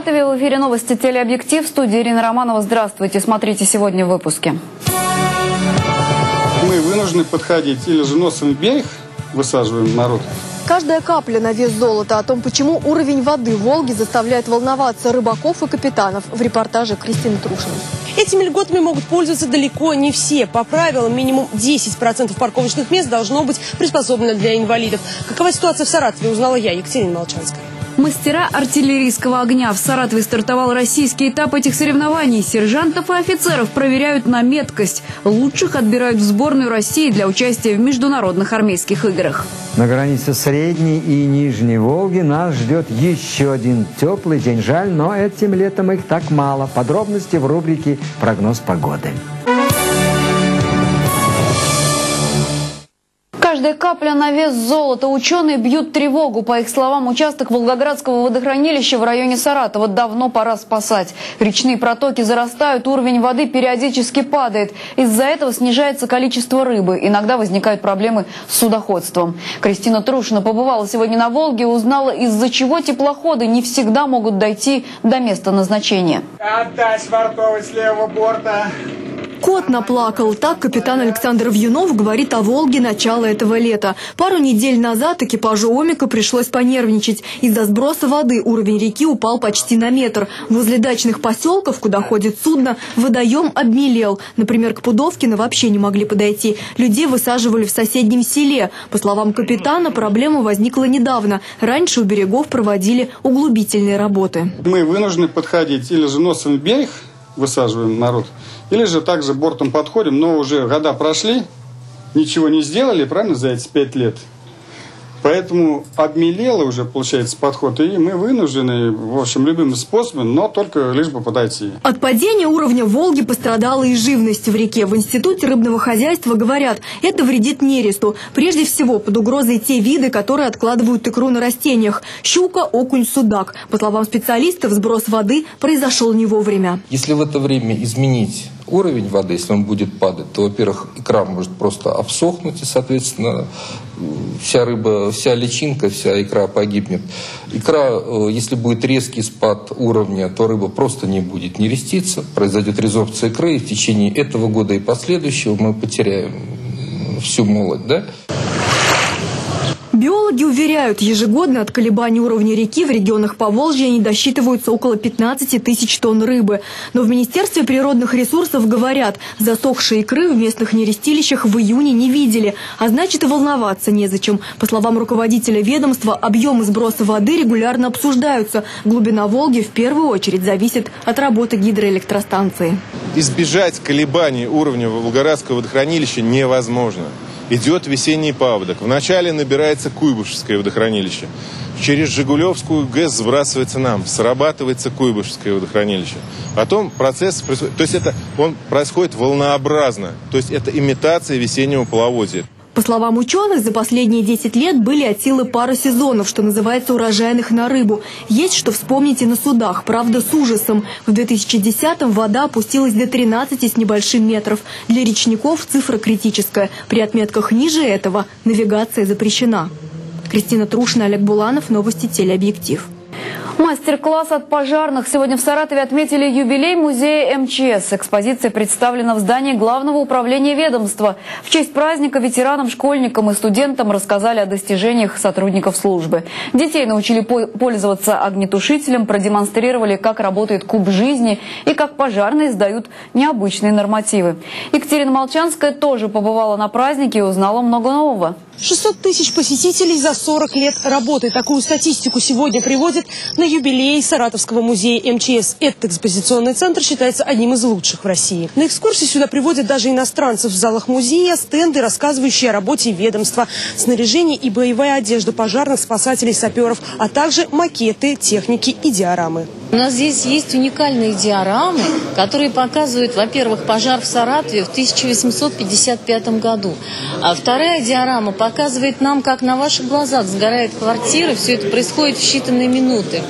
Саратове. В эфире новости «Телеобъектив». В студии Ирина Романова. Здравствуйте. Смотрите сегодня в выпуске. Мы вынуждены подходить или же носом в берег, высаживаем народ, Каждая капля на вес золота. О том, почему уровень воды в Волге заставляет волноваться рыбаков и капитанов. В репортаже Кристины Трушиной. Этими льготами могут пользоваться далеко не все. По правилам, минимум 10% парковочных мест должно быть приспособлено для инвалидов. Какова ситуация в Саратове, узнала я, Екатерина Молчанская. Мастера артиллерийского огня. В Саратове стартовал российский этап этих соревнований. Сержантов и офицеров проверяют на меткость. Лучших отбирают в сборную России для участия в международных армейских играх. На границе Средней и Нижней Волги нас ждет еще один теплый день. Жаль, но этим летом их так мало. Подробности в рубрике «Прогноз погоды». Каждая капля на вес золота. Ученые бьют тревогу. По их словам, участок Волгоградского водохранилища в районе Саратова давно пора спасать. Речные протоки зарастают, уровень воды периодически падает. Из-за этого снижается количество рыбы. Иногда возникают проблемы с судоходством. Кристина Трушина побывала сегодня на Волге и узнала, из-за чего теплоходы не всегда могут дойти до места назначения. Отдай швартовый с левого борта. Кот наплакал. Так капитан Александр Вьюнов говорит о Волге начала этого лета. Пару недель назад экипажу Омика пришлось понервничать. Из-за сброса воды уровень реки упал почти на метр. Возле дачных поселков, куда ходит судно, водоем обмелел. Например, к Пудовкино вообще не могли подойти. Людей высаживали в соседнем селе. По словам капитана, проблема возникла недавно. Раньше у берегов проводили углубительные работы. Мы вынуждены подходить или же носом в берег, высаживаем народ, или же также бортом подходим, но уже года прошли, ничего не сделали, правильно, за эти пять лет. Поэтому обмелело уже, получается, подход, и мы вынуждены, в общем, любым способом, но только лишь бы подойти. От падения уровня Волги пострадала и живность в реке. В Институте рыбного хозяйства говорят, это вредит нересту. Прежде всего, под угрозой те виды, которые откладывают икру на растениях. Щука, окунь, судак. По словам специалистов, сброс воды произошел не вовремя. Если в это время изменить уровень воды, если он будет падать, то, во-первых, икра может просто обсохнуть, и, соответственно, вся рыба, вся личинка, вся икра погибнет. Икра, э, если будет резкий спад уровня, то рыба просто не будет нереститься, произойдет резорбция икры, и в течение этого года и последующего мы потеряем всю молоть, да? Биологи уверяют, ежегодно от колебаний уровня реки в регионах Поволжья не досчитываются около 15 тысяч тонн рыбы. Но в Министерстве природных ресурсов говорят, засохшие икры в местных нерестилищах в июне не видели, а значит и волноваться незачем. По словам руководителя ведомства, объемы сброса воды регулярно обсуждаются. Глубина Волги в первую очередь зависит от работы гидроэлектростанции. Избежать колебаний уровня Волгоградского водохранилища невозможно идет весенний паводок. Вначале набирается Куйбышевское водохранилище. Через Жигулевскую ГЭС сбрасывается нам, срабатывается Куйбышевское водохранилище. Потом процесс происходит, то есть это он происходит волнообразно, то есть это имитация весеннего половодья. По словам ученых, за последние 10 лет были от силы пара сезонов, что называется урожайных на рыбу. Есть что вспомнить и на судах, правда с ужасом. В 2010-м вода опустилась до 13 с небольшим метров. Для речников цифра критическая. При отметках ниже этого навигация запрещена. Кристина Трушина, Олег Буланов, Новости Телеобъектив. Мастер-класс от пожарных. Сегодня в Саратове отметили юбилей музея МЧС. Экспозиция представлена в здании Главного управления ведомства. В честь праздника ветеранам, школьникам и студентам рассказали о достижениях сотрудников службы. Детей научили пользоваться огнетушителем, продемонстрировали, как работает куб жизни и как пожарные сдают необычные нормативы. Екатерина Молчанская тоже побывала на празднике и узнала много нового. 600 тысяч посетителей за 40 лет работы. Такую статистику сегодня приводят на юбилей Саратовского музея МЧС. Этот экспозиционный центр считается одним из лучших в России. На экскурсии сюда приводят даже иностранцев в залах музея, стенды, рассказывающие о работе ведомства, снаряжение и боевая одежда пожарных, спасателей, саперов, а также макеты, техники и диорамы. У нас здесь есть уникальные диорамы, которые показывают, во-первых, пожар в Саратове в 1855 году. А вторая диорама показывает нам, как на ваших глазах сгорает квартира. Все это происходит в считанные минуты.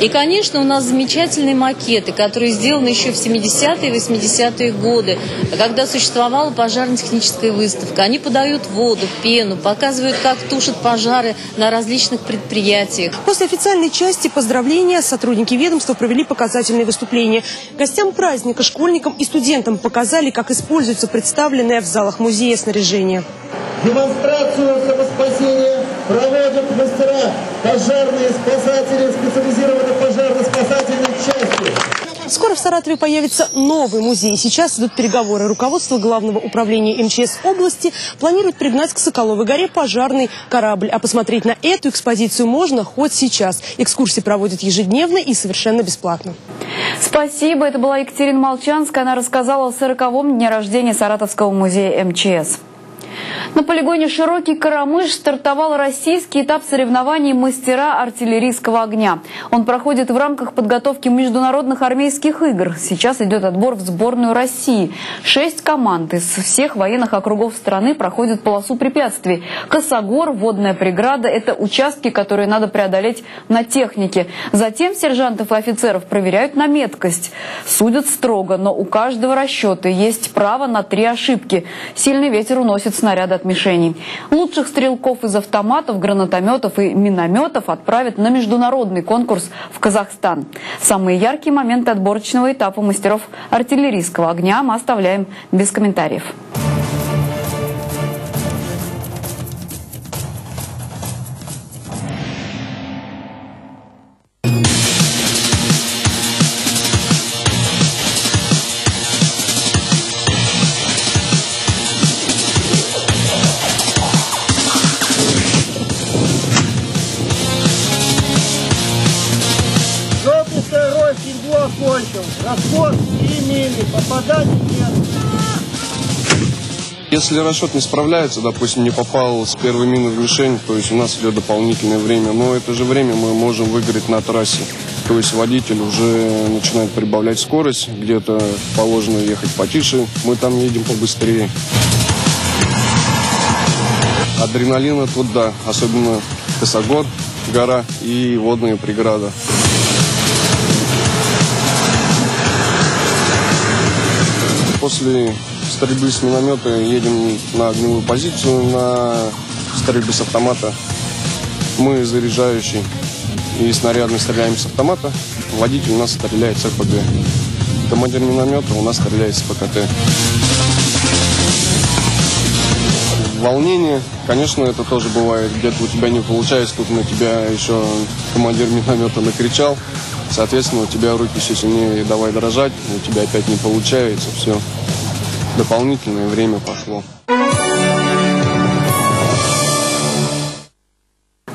И, конечно, у нас замечательные макеты, которые сделаны еще в 70-е и 80-е годы, когда существовала пожарно-техническая выставка. Они подают воду, пену, показывают, как тушат пожары на различных предприятиях. После официальной части поздравления сотрудники ведомства ведомства провели показательные выступления. Гостям праздника, школьникам и студентам показали, как используется представленное в залах музея снаряжение. Демонстрацию самоспасения проводят мастера, пожарные спасатели специализированной пожарно-спасательной части. Скоро в Саратове появится новый музей. Сейчас идут переговоры. Руководство Главного управления МЧС области планирует пригнать к Соколовой горе пожарный корабль. А посмотреть на эту экспозицию можно хоть сейчас. Экскурсии проводят ежедневно и совершенно бесплатно. Спасибо. Это была Екатерина Молчанская. Она рассказала о 40-м дне рождения Саратовского музея МЧС. На полигоне «Широкий Карамыш» стартовал российский этап соревнований «Мастера артиллерийского огня». Он проходит в рамках подготовки международных армейских игр. Сейчас идет отбор в сборную России. Шесть команд из всех военных округов страны проходят полосу препятствий. Косогор, водная преграда – это участки, которые надо преодолеть на технике. Затем сержантов и офицеров проверяют на меткость. Судят строго, но у каждого расчета есть право на три ошибки. Сильный ветер уносит снаряды от мишеней. Лучших стрелков из автоматов, гранатометов и минометов отправят на международный конкурс в Казахстан. Самые яркие моменты отборочного этапа мастеров артиллерийского огня мы оставляем без комментариев. Если расчет не справляется, допустим, не попал с первой мины в мишень, то есть у нас идет дополнительное время, но это же время мы можем выиграть на трассе. То есть водитель уже начинает прибавлять скорость, где-то положено ехать потише, мы там едем побыстрее. Адреналина тут да, особенно Косогор, гора и водная преграда. После стрельбы с миномета едем на огневую позицию, на стрельбы с автомата. Мы заряжающий и снарядный стреляем с автомата. Водитель у нас стреляет с РПГ. Командир миномета у нас стреляет с ПКТ. Волнение, конечно, это тоже бывает. Где-то у тебя не получается, тут на тебя еще командир миномета накричал. Соответственно, у тебя руки все сильнее давай дрожать, у тебя опять не получается, все дополнительное время пошло.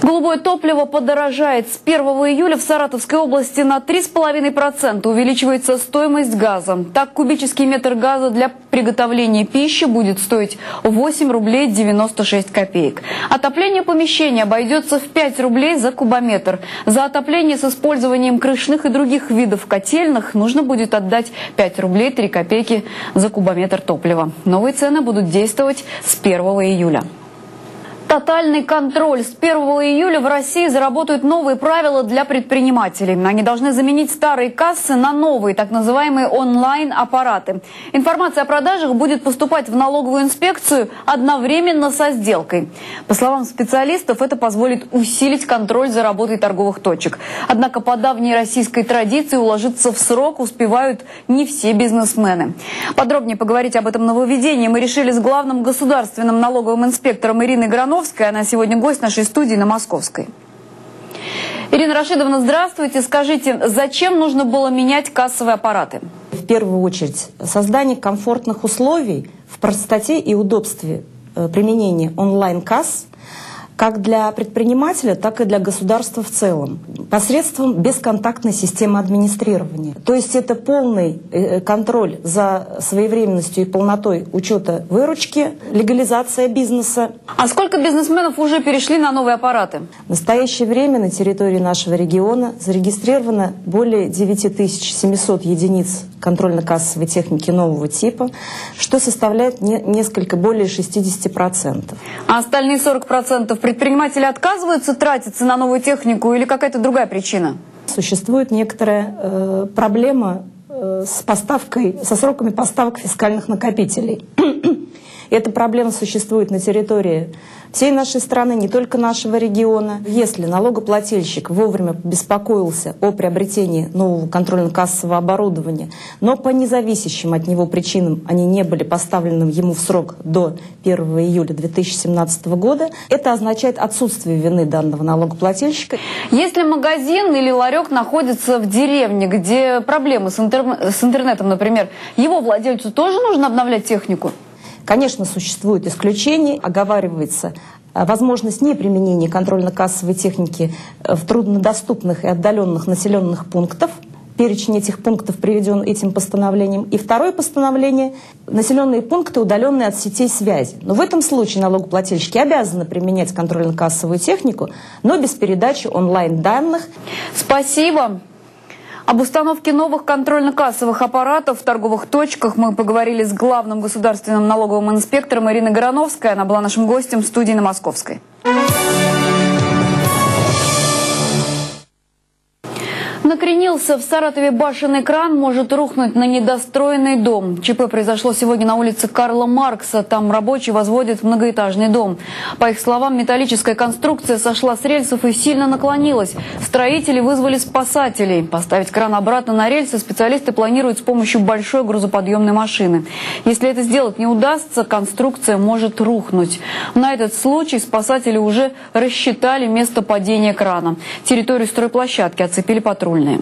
Голубое топливо подорожает. С 1 июля в Саратовской области на 3,5% увеличивается стоимость газа. Так, кубический метр газа для приготовления пищи будет стоить 8 рублей 96 копеек. Отопление помещения обойдется в 5 рублей за кубометр. За отопление с использованием крышных и других видов котельных нужно будет отдать 5 рублей 3 копейки за кубометр топлива. Новые цены будут действовать с 1 июля. Тотальный контроль. С 1 июля в России заработают новые правила для предпринимателей. Они должны заменить старые кассы на новые, так называемые онлайн-аппараты. Информация о продажах будет поступать в налоговую инспекцию одновременно со сделкой. По словам специалистов, это позволит усилить контроль за работой торговых точек. Однако по давней российской традиции уложиться в срок успевают не все бизнесмены. Подробнее поговорить об этом нововведении мы решили с главным государственным налоговым инспектором Ириной Грановой Ивановская. Она сегодня гость нашей студии на Московской. Ирина Рашидовна, здравствуйте. Скажите, зачем нужно было менять кассовые аппараты? В первую очередь, создание комфортных условий в простоте и удобстве э, применения онлайн-касс как для предпринимателя, так и для государства в целом, посредством бесконтактной системы администрирования. То есть это полный э, контроль за своевременностью и полнотой учета выручки, легализация бизнеса. А сколько бизнесменов уже перешли на новые аппараты? В настоящее время на территории нашего региона зарегистрировано более 9700 единиц контрольно-кассовой техники нового типа, что составляет не, несколько более 60%. А остальные 40% предприниматели отказываются тратиться на новую технику или какая-то другая причина? Существует некоторая э, проблема э, с поставкой, со сроками поставок фискальных накопителей. Эта проблема существует на территории всей нашей страны, не только нашего региона. Если налогоплательщик вовремя беспокоился о приобретении нового контрольно-кассового оборудования, но по независящим от него причинам они не были поставлены ему в срок до 1 июля 2017 года, это означает отсутствие вины данного налогоплательщика. Если магазин или ларек находится в деревне, где проблемы с, интер... с интернетом, например, его владельцу тоже нужно обновлять технику? Конечно, существуют исключения, оговаривается э, возможность неприменения контрольно-кассовой техники э, в труднодоступных и отдаленных населенных пунктах. Перечень этих пунктов приведен этим постановлением. И второе постановление – населенные пункты, удаленные от сетей связи. Но в этом случае налогоплательщики обязаны применять контрольно-кассовую технику, но без передачи онлайн-данных. Спасибо. Об установке новых контрольно-кассовых аппаратов в торговых точках мы поговорили с главным государственным налоговым инспектором Ириной Гороновской. Она была нашим гостем в студии на Московской. Накренился в Саратове башенный кран, может рухнуть на недостроенный дом. ЧП произошло сегодня на улице Карла Маркса. Там рабочий возводит многоэтажный дом. По их словам, металлическая конструкция сошла с рельсов и сильно наклонилась. Строители вызвали спасателей. Поставить кран обратно на рельсы специалисты планируют с помощью большой грузоподъемной машины. Если это сделать не удастся, конструкция может рухнуть. На этот случай спасатели уже рассчитали место падения крана. Территорию стройплощадки оцепили патруль патрульные.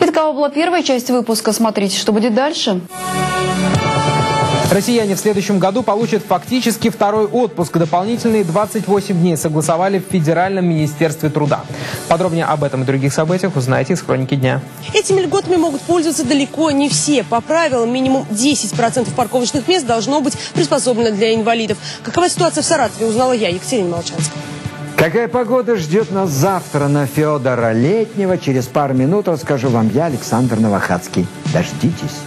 И такова была первая часть выпуска. Смотрите, что будет дальше. Россияне в следующем году получат фактически второй отпуск. Дополнительные 28 дней согласовали в Федеральном министерстве труда. Подробнее об этом и других событиях узнаете из хроники дня. Этими льготами могут пользоваться далеко не все. По правилам, минимум 10% парковочных мест должно быть приспособлено для инвалидов. Какова ситуация в Саратове, узнала я, Екатерина Молчанская. Какая погода ждет нас завтра на Федора Летнего? Через пару минут расскажу вам я, Александр Новохадский. Дождитесь.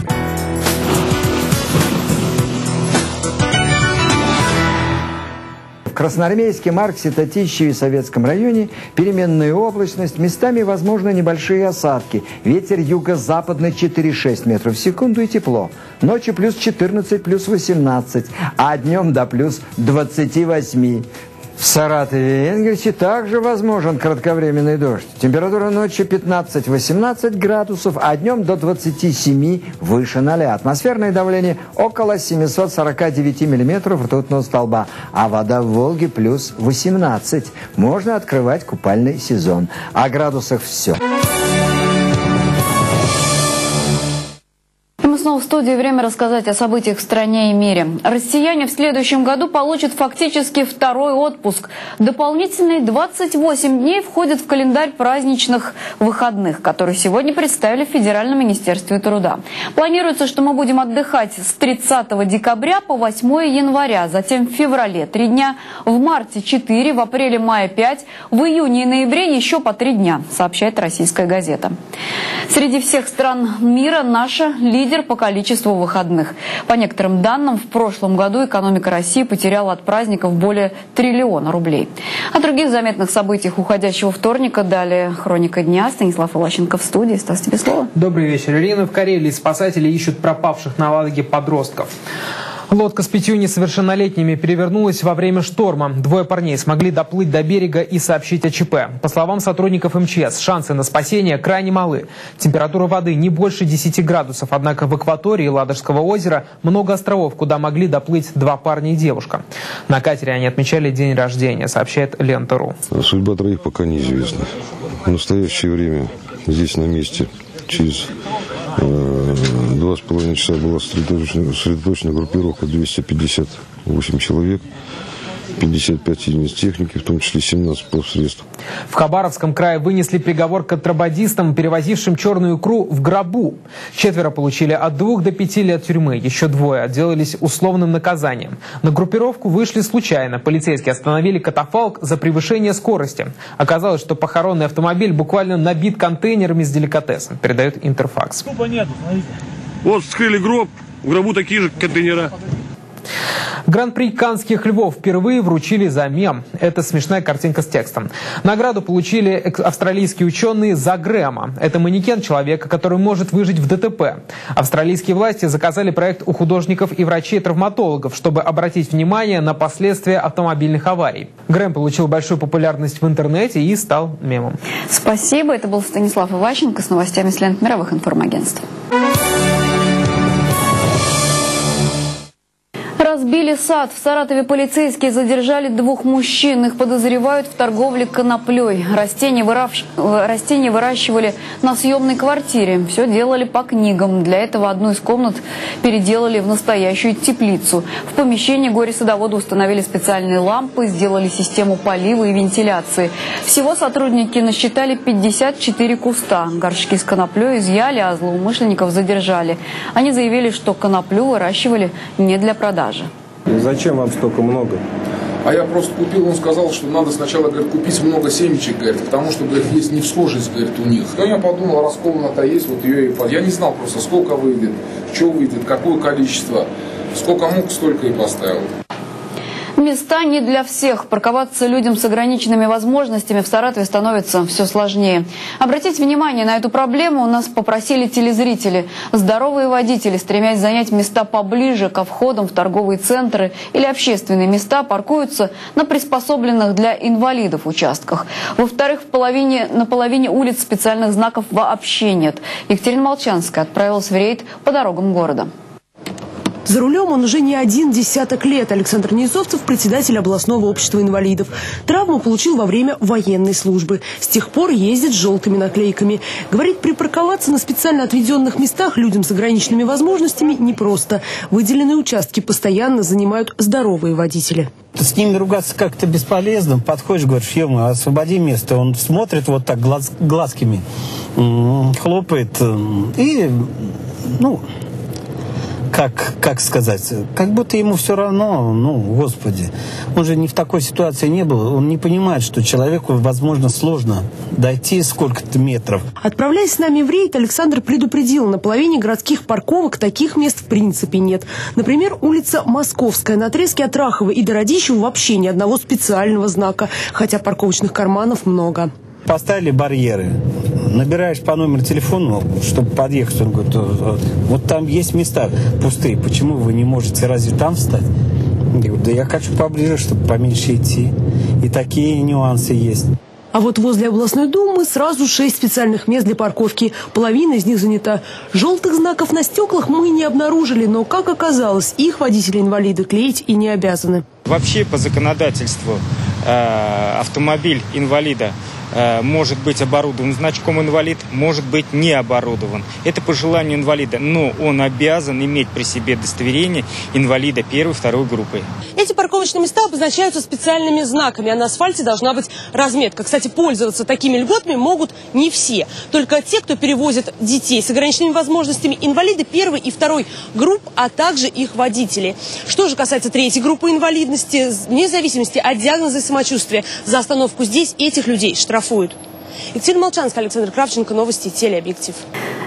В Красноармейске, Марксе, Татищеве и Советском районе переменная облачность, местами возможны небольшие осадки. Ветер юго-западный 4,6 метров в секунду и тепло. Ночью плюс 14, плюс 18, а днем до плюс 28. В Саратове и Энгельсе также возможен кратковременный дождь. Температура ночью 15-18 градусов, а днем до 27 выше 0. Атмосферное давление около 749 миллиметров ртутного столба, а вода в Волге плюс 18. Можно открывать купальный сезон. О градусах все. Снова в студии. Время рассказать о событиях в стране и мире. Россияне в следующем году получат фактически второй отпуск. Дополнительные 28 дней входят в календарь праздничных выходных, которые сегодня представили в Федеральном министерстве труда. Планируется, что мы будем отдыхать с 30 декабря по 8 января, затем в феврале 3 дня, в марте 4, в апреле-мае 5, в июне и ноябре еще по 3 дня, сообщает российская газета. Среди всех стран мира наша лидер по количеству выходных. По некоторым данным, в прошлом году экономика России потеряла от праздников более триллиона рублей. О других заметных событиях уходящего вторника далее «Хроника дня». Станислав Илащенко в студии. Стас, тебе слово. Добрый вечер, Ирина. В Карелии спасатели ищут пропавших на Ладоге подростков. Лодка с пятью несовершеннолетними перевернулась во время шторма. Двое парней смогли доплыть до берега и сообщить о ЧП. По словам сотрудников МЧС, шансы на спасение крайне малы. Температура воды не больше 10 градусов, однако в акватории Ладожского озера много островов, куда могли доплыть два парня и девушка. На катере они отмечали день рождения, сообщает Лента.ру. Судьба троих пока неизвестна. В настоящее время здесь на месте через два с половиной часа была сосредоточена группировка 258 человек. 55 единиц техники, в том числе 17 средств. В Хабаровском крае вынесли приговор контрабандистам, перевозившим черную икру в гробу. Четверо получили от двух до пяти лет тюрьмы, еще двое отделались условным наказанием. На группировку вышли случайно. Полицейские остановили катафалк за превышение скорости. Оказалось, что похоронный автомобиль буквально набит контейнерами с деликатесом, передает Интерфакс. Вот вскрыли гроб, в гробу такие же контейнера. Гран-при Канских львов впервые вручили за мем. Это смешная картинка с текстом. Награду получили австралийские ученые за Грэма. Это манекен человека, который может выжить в ДТП. Австралийские власти заказали проект у художников и врачей-травматологов, чтобы обратить внимание на последствия автомобильных аварий. Грэм получил большую популярность в интернете и стал мемом. Спасибо. Это был Станислав Иващенко с новостями с лент мировых информагентств. Разбили сад. В Саратове полицейские задержали двух мужчин. Их подозревают в торговле коноплей. Растения, выращ... Растения выращивали на съемной квартире. Все делали по книгам. Для этого одну из комнат переделали в настоящую теплицу. В помещении горе-садоводы установили специальные лампы, сделали систему полива и вентиляции. Всего сотрудники насчитали 54 куста. Горшки с коноплей изъяли, а злоумышленников задержали. Они заявили, что коноплю выращивали не для продажи. Зачем вам столько много? А я просто купил, он сказал, что надо сначала, говорит, купить много семечек, говорит, потому что, говорит, есть невсхожесть, говорит, у них. Ну, я подумал, раз комната есть, вот ее и... Я не знал просто, сколько выйдет, что выйдет, какое количество. Сколько мог, столько и поставил. Места не для всех. Парковаться людям с ограниченными возможностями в Саратове становится все сложнее. Обратить внимание на эту проблему у нас попросили телезрители. Здоровые водители, стремясь занять места поближе ко входам в торговые центры или общественные места, паркуются на приспособленных для инвалидов участках. Во-вторых, на половине улиц специальных знаков вообще нет. Екатерина Молчанская отправилась в рейд по дорогам города. За рулем он уже не один десяток лет. Александр Низовцев – председатель областного общества инвалидов. Травму получил во время военной службы. С тех пор ездит с желтыми наклейками. Говорит, припарковаться на специально отведенных местах людям с ограниченными возможностями непросто. Выделенные участки постоянно занимают здоровые водители. С ними ругаться как-то бесполезно. Подходишь, говоришь, ема, освободи место. Он смотрит вот так глаз, глазками, хлопает и, ну, как, как сказать, как будто ему все равно, ну, господи, он же не в такой ситуации не был, он не понимает, что человеку, возможно, сложно дойти сколько-то метров. Отправляясь с нами в рейд, Александр предупредил, на половине городских парковок таких мест в принципе нет. Например, улица Московская, на отрезке от Рахова и до Радищева вообще ни одного специального знака, хотя парковочных карманов много. Поставили барьеры. Набираешь по номеру телефона, чтобы подъехать. Он говорит, вот там есть места пустые. Почему вы не можете разве там встать? Я говорю, да я хочу поближе, чтобы поменьше идти. И такие нюансы есть. А вот возле областной думы сразу шесть специальных мест для парковки. Половина из них занята. Желтых знаков на стеклах мы не обнаружили, но, как оказалось, их водители-инвалиды клеить и не обязаны. Вообще по законодательству э, автомобиль инвалида Э, может быть оборудован значком инвалид, может быть не оборудован. Это по желанию инвалида, но он обязан иметь при себе удостоверение инвалида первой, второй группы. Эти парковочные места обозначаются специальными знаками, а на асфальте должна быть разметка. Кстати, пользоваться такими льготами могут не все. Только те, кто перевозит детей с ограниченными возможностями, инвалиды первой и второй групп, а также их водители. Что же касается третьей группы инвалидности, вне зависимости от диагноза и самочувствия, за остановку здесь этих людей штрафуют штрафуют. Екатерина Молчанская, Александр Кравченко, новости телеобъектив.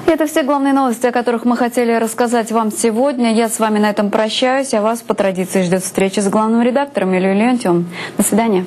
Это все главные новости, о которых мы хотели рассказать вам сегодня. Я с вами на этом прощаюсь, а вас по традиции ждет встреча с главным редактором Ильей Леонтьевым. До свидания.